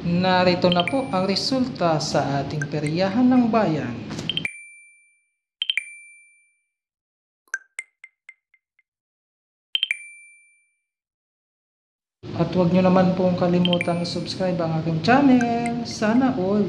Narito na po ang resulta sa ating peryahan ng bayan. At huwag nyo naman pong kalimutang subscribe ang aking channel. Sana all.